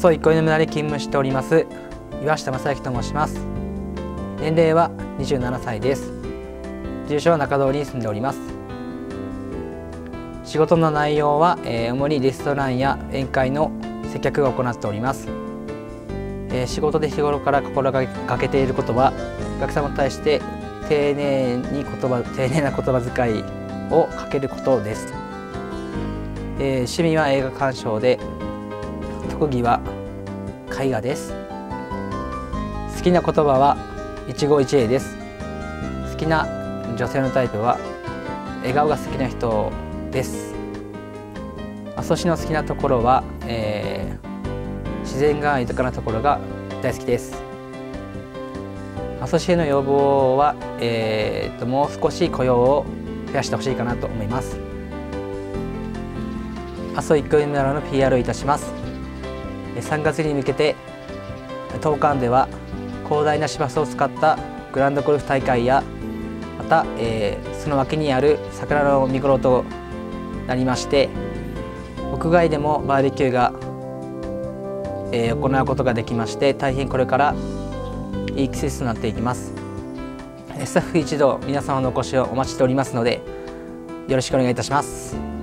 阿蘇憩いの村に勤務しております岩下正幸と申します。年齢は27歳です。住所は中通りに住んでおります。仕事の内容は、えー、主にレストランや宴会の接客を行っております、えー、仕事で日頃から心がけていることはお客様に対して丁寧に言葉丁寧な言葉遣いをかけることです、えー、趣味は映画鑑賞で特技は絵画です。好きな言葉は一期一会です。好きな女性のタイプは笑顔が好きな人です。阿蘇市の好きなところは、えー、自然が豊かなところが大好きです。阿蘇市への要望は、えーと、もう少し雇用を増やしてほしいかなと思います。阿蘇憩い村の PR をいたします。3月に向けて当館では広大な芝生を使ったグランドゴルフ大会やまた、えー、その脇にある桜の見頃となりまして屋外でもバーベキューが、えー、行うことができまして大変これからいい季節となっていきます。スタッフ一同皆様のお越しをお待ちしておりますのでよろしくお願いいたします。